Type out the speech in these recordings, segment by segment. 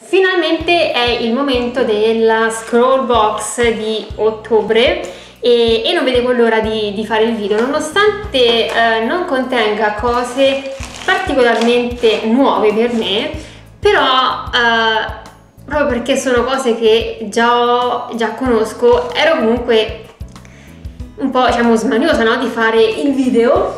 Finalmente è il momento della scroll box di ottobre e, e non vedevo l'ora di, di, fare il video nonostante eh, non contenga cose particolarmente nuove per me però eh, proprio perché sono cose che già, già conosco ero comunque un po' diciamo smaniosa no? di fare il video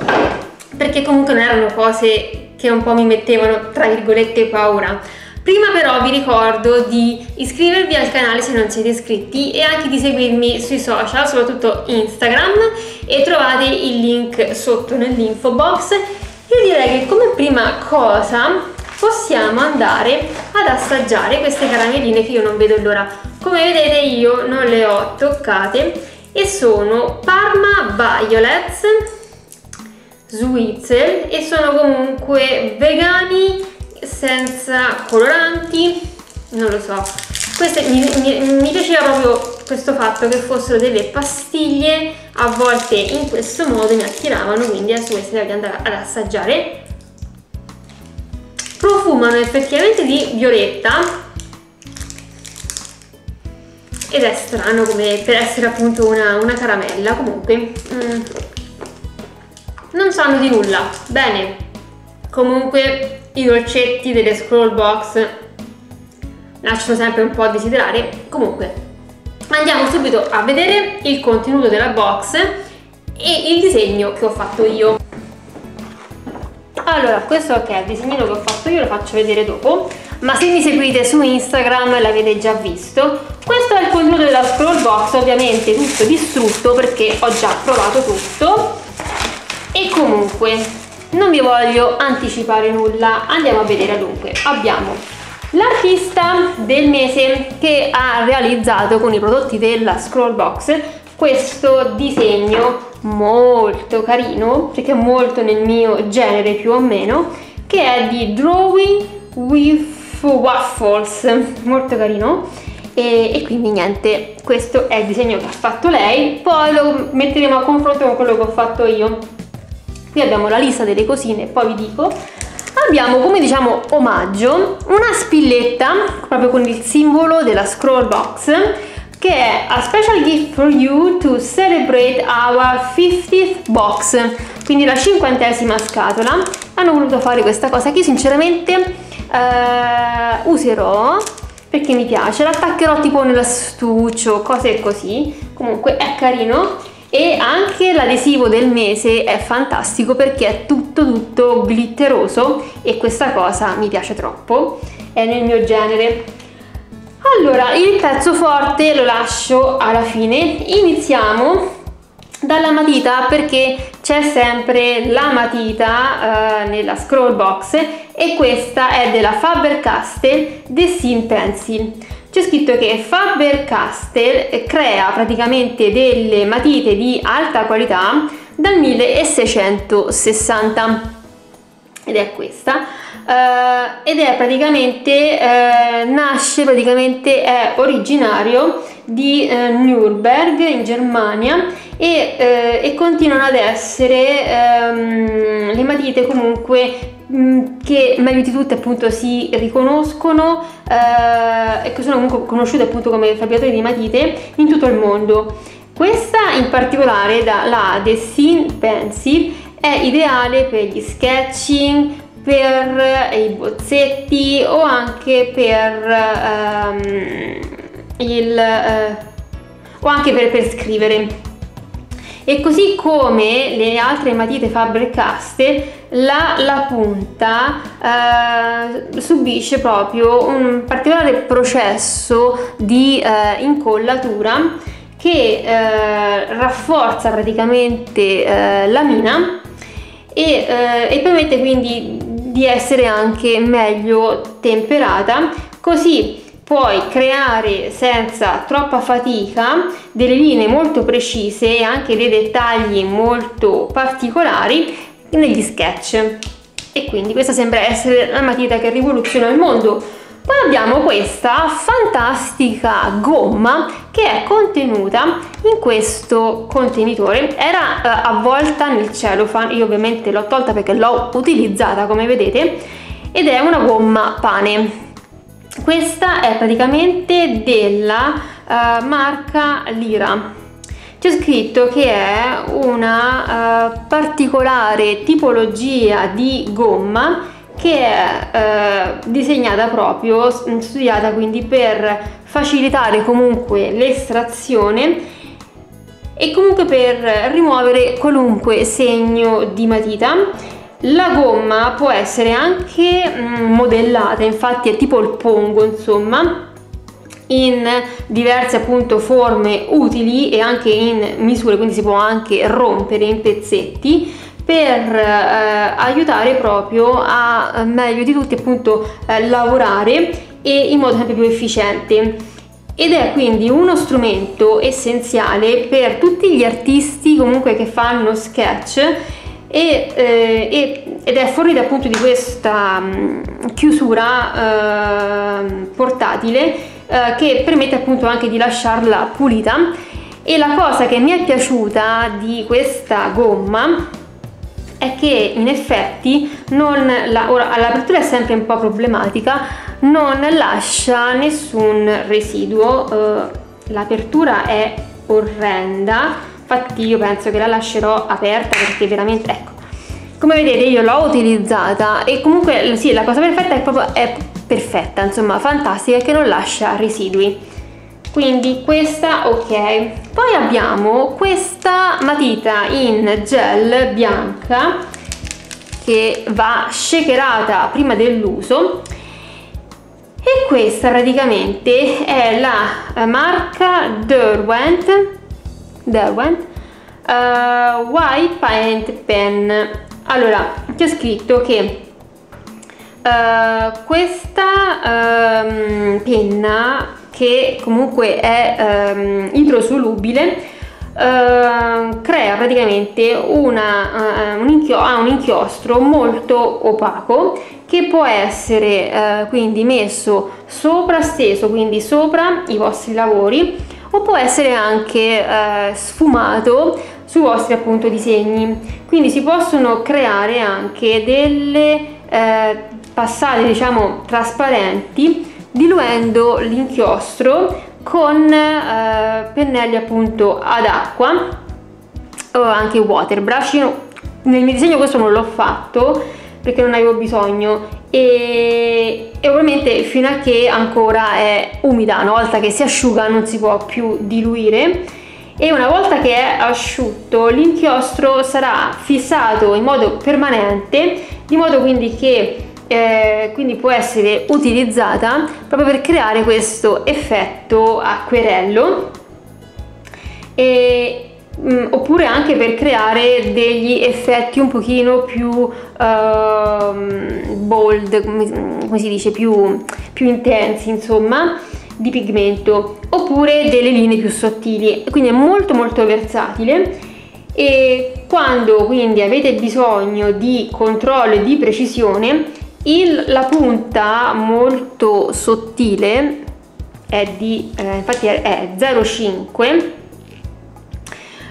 perché comunque non erano cose che un po' mi mettevano tra virgolette paura Prima però vi ricordo di iscrivervi al canale se non siete iscritti e anche di seguirmi sui social, soprattutto Instagram e trovate il link sotto nell'info box. Io direi che come prima cosa possiamo andare ad assaggiare queste caramelline che io non vedo l'ora. Come vedete io non le ho toccate e sono Parma Violets Sweets e sono comunque vegani senza coloranti, non lo so. Queste, mi, mi, mi piaceva proprio questo fatto che fossero delle pastiglie avvolte in questo modo mi attiravano, quindi adesso queste devo andare ad assaggiare. Profumano effettivamente di violetta ed è strano come per essere appunto una, una caramella, comunque mm, non sanno di nulla. Bene, comunque i dolcetti delle scroll box. Lasciano sempre un po' a desiderare. Comunque andiamo subito a vedere il contenuto della box e il disegno che ho fatto io. Allora questo che è il disegnino che ho fatto io lo faccio vedere dopo ma se mi seguite su Instagram l'avete già visto. Questo è il contenuto della scroll box ovviamente tutto distrutto perché ho già provato tutto. E comunque non vi voglio anticipare nulla. Andiamo a vedere dunque. Abbiamo l'artista del mese che ha realizzato con i prodotti della scroll box questo disegno molto carino perché è molto nel mio genere più o meno che è di Drawing with Waffles. Molto carino. E, e, quindi niente questo è il disegno che ha fatto lei. Poi lo metteremo a confronto con quello che ho fatto io qui abbiamo la lista delle cosine poi vi dico. Abbiamo come diciamo omaggio una spilletta proprio con il simbolo della scroll box che è a special gift for you to celebrate our 50th box. Quindi la cinquantesima scatola. Hanno voluto fare questa cosa che sinceramente eh, userò perché mi piace. L'attaccherò tipo nell'astuccio cose così. Comunque è carino e anche l'adesivo del mese è fantastico perché è tutto tutto glitteroso e questa cosa mi piace troppo. È nel mio genere. Allora il pezzo forte lo lascio alla fine. Iniziamo dalla matita perché c'è sempre la matita eh, nella scroll box e questa è della Faber-Castell Dessin Pencil c'è scritto che Faber-Castell crea praticamente delle matite di alta qualità dal 1660 ed è questa. Uh, ed è praticamente uh, nasce praticamente è originario di uh, Nürnberg in Germania e, e continuano ad essere um, le matite comunque che meglio di tutte appunto si riconoscono eh, e che sono comunque conosciute appunto come fabbricatori di matite in tutto il mondo. Questa in particolare, da, la The Pencil, è ideale per gli sketching, per i bozzetti o anche per ehm, il eh, o anche per, per scrivere e così come le altre matite Faber-Castell la, la, punta eh, subisce proprio un particolare processo di eh, incollatura che eh, rafforza praticamente eh, la mina e, eh, e permette quindi di essere anche meglio temperata. Così puoi creare senza troppa fatica delle linee molto precise e anche dei dettagli molto particolari negli sketch. E quindi questa sembra essere la matita che rivoluziona il mondo. Poi abbiamo questa fantastica gomma che è contenuta in questo contenitore. Era eh, avvolta nel cellophane. Io ovviamente l'ho tolta perché l'ho utilizzata come vedete ed è una gomma pane questa è praticamente della uh, marca Lira c'è scritto che è una uh, particolare tipologia di gomma che è uh, disegnata proprio, studiata quindi per facilitare comunque l'estrazione e comunque per rimuovere qualunque segno di matita. La gomma può essere anche mm, modellata, infatti è tipo il pongo, insomma, in diverse appunto forme utili e anche in misure, quindi si può anche rompere in pezzetti per eh, aiutare proprio a meglio di tutti appunto eh, lavorare e in modo sempre più efficiente. Ed è quindi uno strumento essenziale per tutti gli artisti comunque che fanno sketch e, eh, ed è fornita appunto di questa mh, chiusura eh, portatile eh, che permette appunto anche di lasciarla pulita. E la cosa che mi è piaciuta di questa gomma è che in effetti non la, ora all'apertura è sempre un po' problematica non lascia nessun residuo uh, l'apertura è orrenda infatti io penso che la lascerò aperta perché veramente ecco. Come vedete io l'ho utilizzata e comunque sì la cosa perfetta è proprio è perfetta insomma fantastica che non lascia residui. Quindi questa ok. Poi abbiamo questa matita in gel bianca che va shakerata prima dell'uso. E questa praticamente è la marca Derwent, Derwent uh, White Paint Pen? Allora c'è scritto che uh, questa um, penna che comunque è um, idrosolubile Uh, crea praticamente una, uh, un, inchio- un inchiostro molto opaco che può essere uh, quindi messo sopra steso, quindi sopra i vostri lavori o può essere anche sfumato sui vostri appunto disegni. Quindi si possono creare anche delle passate diciamo trasparenti diluendo l'inchiostro con eh, pennelli appunto ad acqua o anche water brush nel mio disegno questo non l'ho fatto perché non avevo bisogno e, e, ovviamente fino a che ancora è umida una volta che si asciuga non si può più diluire. E una volta che è asciutto l'inchiostro sarà fissato in modo permanente di modo quindi che eh, quindi può essere utilizzata proprio per creare questo effetto acquerello. E, mm, oppure anche per creare degli effetti un pochino più uh, bold, come, come, si dice, più, più intensi insomma di pigmento oppure delle linee più sottili. Quindi è molto molto versatile. E quando quindi avete bisogno di controllo e di precisione il, la punta molto sottile è di, eh, infatti è, è 0,5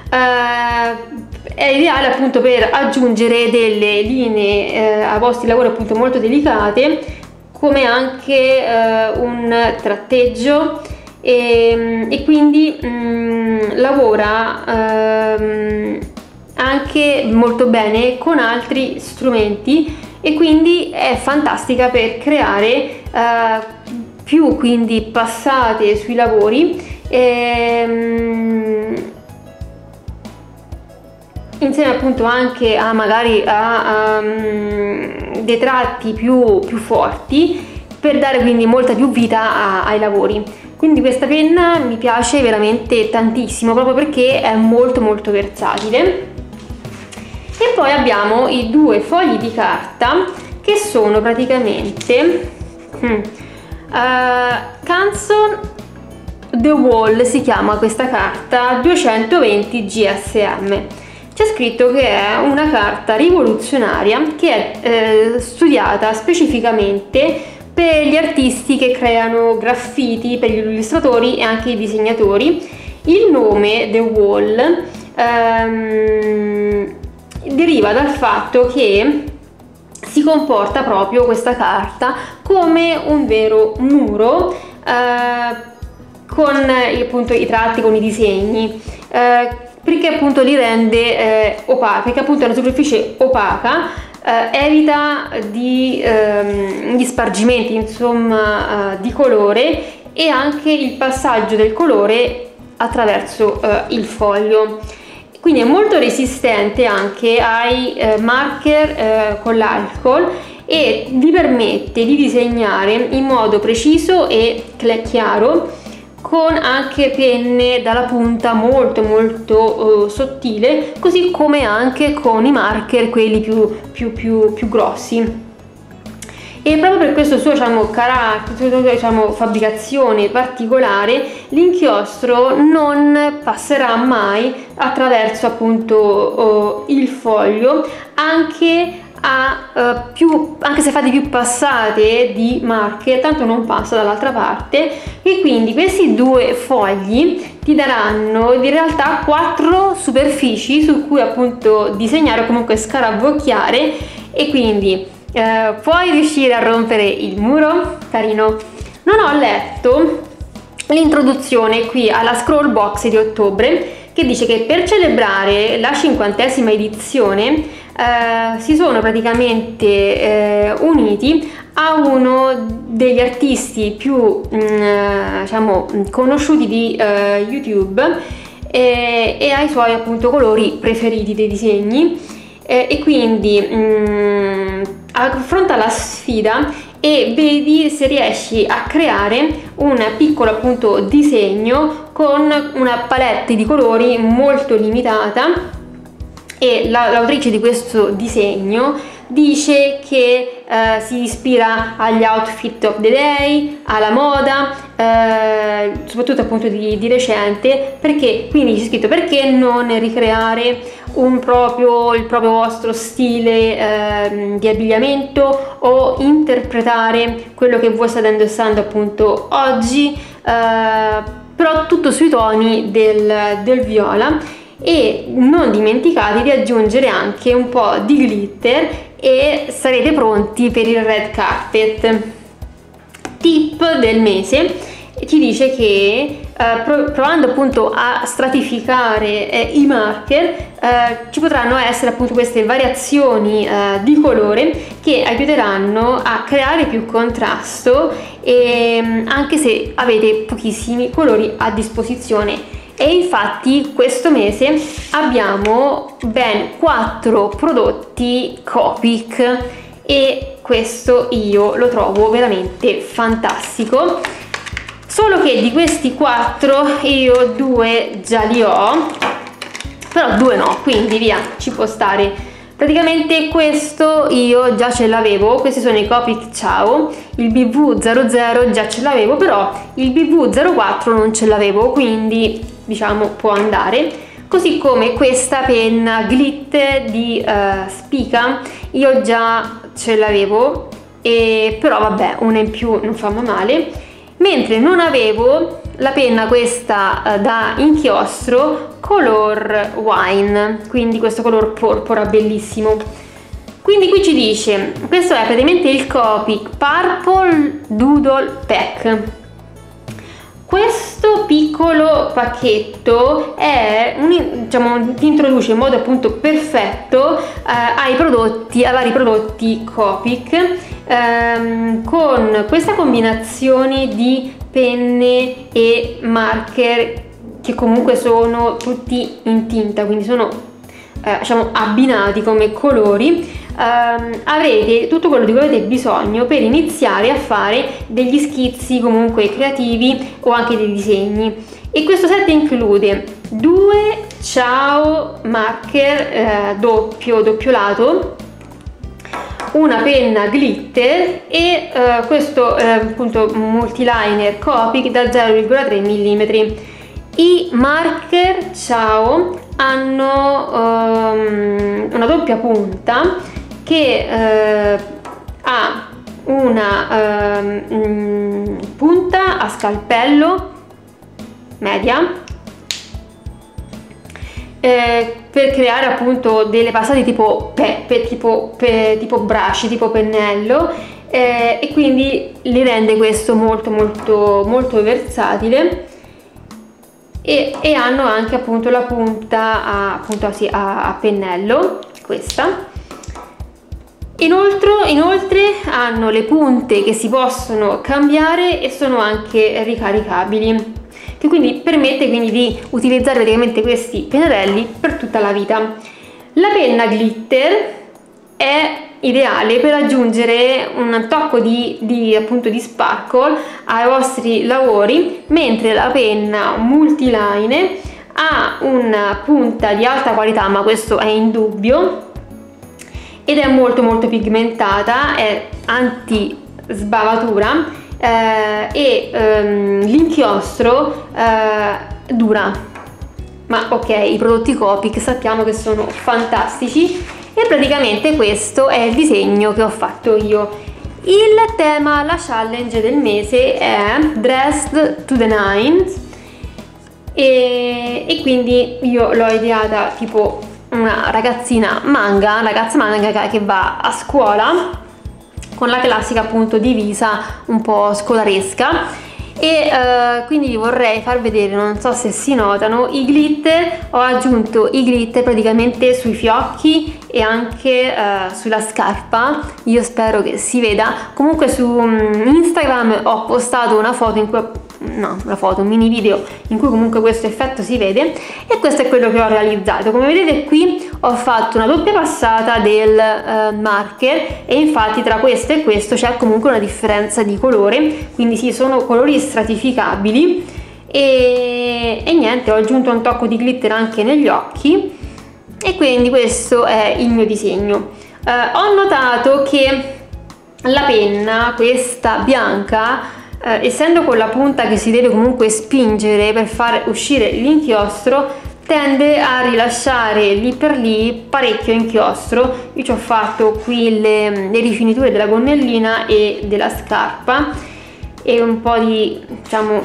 eh, è ideale appunto per aggiungere delle linee eh, ai vostri lavori appunto molto delicate come anche eh, un tratteggio. E, e quindi mh, mm, lavora ehm, anche molto bene con altri strumenti e quindi è fantastica per creare eh, più quindi passate sui lavori ehm, insieme appunto anche a magari a, um, dei tratti più, più, forti per dare quindi molta più vita a, ai lavori. Quindi questa penna mi piace veramente tantissimo proprio perché è molto molto versatile. E poi abbiamo i due fogli di carta che sono praticamente hmm, uh, Canson The Wall si chiama questa carta 220 GSM c'è scritto che è una carta rivoluzionaria che è eh, studiata specificamente per gli artisti che creano graffiti, per gli illustratori e anche i disegnatori. Il nome The Wall ehm, deriva dal fatto che si comporta proprio questa carta come un vero muro eh, con appunto i tratti, con i disegni. Eh, perché appunto li rende eh, opache, perché appunto è una superficie opaca, eh, evita di, ehm, gli spargimenti insomma, eh, di colore e anche il passaggio del colore attraverso eh, il foglio. Quindi è molto resistente anche ai eh, marker eh, con l'alcol e vi permette di disegnare in modo preciso e chiaro con anche penne dalla punta molto molto uh, sottile così come anche con i marker quelli più, più, più, più grossi. E proprio per questo suo diciamo, carattere, diciamo, fabbricazione particolare l'inchiostro non passerà mai attraverso appunto uh, il foglio anche a, uh, più, anche se fate più passate di marche, tanto non passa dall'altra parte e quindi questi due fogli ti daranno in realtà quattro superfici su cui appunto disegnare o comunque scarabocchiare e quindi uh, puoi riuscire a rompere il muro? Carino. Non ho letto l'introduzione qui alla scroll box di ottobre che dice che per celebrare la cinquantesima edizione eh, si sono praticamente eh, uniti a uno degli artisti più mh, mm, diciamo, conosciuti di eh, YouTube e, e, ai suoi appunto colori preferiti dei disegni. E quindi mh, mm, affronta la sfida e vedi se riesci a creare un piccolo appunto disegno con una palette di colori molto limitata e la, l'autrice di questo disegno dice che eh, si ispira agli outfit of the day, alla moda, eh, soprattutto appunto di, di, recente, perché quindi c'è scritto perché non ricreare proprio, il proprio vostro stile eh, di abbigliamento o interpretare quello che voi state indossando appunto oggi, eh, però tutto sui toni del, del viola e non dimenticate di aggiungere anche un po' di glitter e sarete pronti per il red carpet. Tip del mese ci dice che eh, provando appunto a stratificare eh, i marker eh, ci potranno essere appunto queste variazioni eh, di colore che aiuteranno a creare più contrasto e, mm, anche se avete pochissimi colori a disposizione e infatti questo mese abbiamo ben 4 prodotti Copic e questo io lo trovo veramente fantastico. Solo che di questi 4 io due già li ho però due no quindi via ci può stare. Praticamente questo io già ce l'avevo questi sono i Copic Ciao il BV00 già ce l'avevo però il BV04 non ce l'avevo quindi diciamo può andare. Così come questa penna glitter di uh, Spica io già ce l'avevo però vabbè una in più non fa male. Mentre non avevo la penna questa uh, da inchiostro color wine quindi questo color porpora bellissimo. Quindi qui ci dice questo è praticamente il Copic Purple Doodle Pack questo piccolo pacchetto è un, diciamo, ti introduce in modo appunto perfetto eh, ai prodotti, a vari prodotti Copic ehm, con questa combinazione di penne e marker che comunque sono tutti in tinta, quindi sono eh, diciamo abbinati come colori ehm, avrete tutto quello di cui avete bisogno per iniziare a fare degli schizzi comunque creativi o anche dei disegni. E questo set include due ciao marker eh, doppio doppio lato una penna glitter e eh, questo eh, appunto multiliner Copic da 0,3 mm i marker ciao hanno um, una doppia punta che eh, ha una eh, punta a scalpello media eh, per creare appunto delle passate tipo, pe, pe, tipo, pe, tipo brush, tipo pennello eh, e quindi li rende questo molto molto molto versatile e, e hanno anche appunto la punta a, appunto, sì, a, a pennello questa Inoltre, inoltre, hanno le punte che si possono cambiare e sono anche ricaricabili che quindi permette quindi di utilizzare praticamente questi pennarelli per tutta la vita. La penna glitter è ideale per aggiungere un tocco di, di, appunto, di sparkle ai vostri lavori mentre la penna multiline ha una punta di alta qualità ma questo è indubbio ed è molto molto pigmentata è anti sbavatura eh, e ehm, l'inchiostro eh, dura. Ma ok i prodotti Copic sappiamo che sono fantastici e praticamente questo è il disegno che ho fatto io. Il tema, la challenge del mese è Dressed to the Nines e, e quindi io l'ho ideata tipo una ragazzina manga, ragazza manga che va a scuola con la classica appunto divisa un po' scolaresca. E eh, quindi vorrei far vedere, non so se si notano, i glitter, ho aggiunto i glitter praticamente sui fiocchi e anche eh, sulla scarpa, io spero che si veda, comunque su um, Instagram ho postato una foto in cui no, una foto, un mini video in cui comunque questo effetto si vede e questo è quello che ho realizzato. Come vedete qui ho fatto una doppia passata del eh, marker e infatti tra questo e questo c'è comunque una differenza di colore, quindi sì, sono colori stratificabili e, e niente, ho aggiunto un tocco di glitter anche negli occhi e quindi questo è il mio disegno. Eh, ho notato che la penna, questa bianca, eh, essendo con la punta che si deve comunque spingere per far uscire l'inchiostro tende a rilasciare lì per lì parecchio inchiostro. Io ci ho fatto qui le, le rifiniture della gonnellina e della scarpa e un po' di diciamo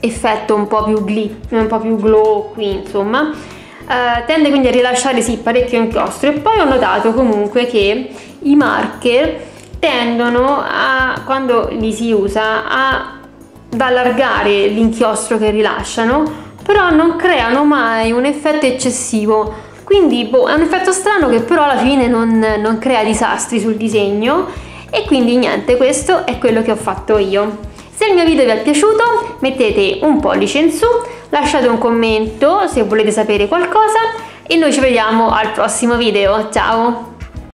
effetto un po' più glitter un po' più glow qui insomma. Eh, tende quindi a rilasciare sì parecchio inchiostro. E poi ho notato comunque che i marker tendono a, quando li si usa, ad allargare l'inchiostro che rilasciano, però non creano mai un effetto eccessivo. Quindi boh, è un effetto strano che però alla fine non, non crea disastri sul disegno e quindi niente, questo è quello che ho fatto io. Se il mio video vi è piaciuto mettete un pollice in su, lasciate un commento se volete sapere qualcosa e noi ci vediamo al prossimo video. Ciao!